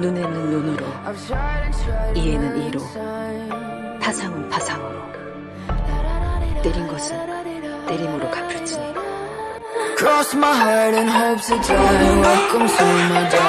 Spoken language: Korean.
눈에는 눈으로, 이에는 이로, 파상은 파상으로. 때린 것은 때림으로 갚을지니. Cross my heart and hope to die. Welcome to my d a.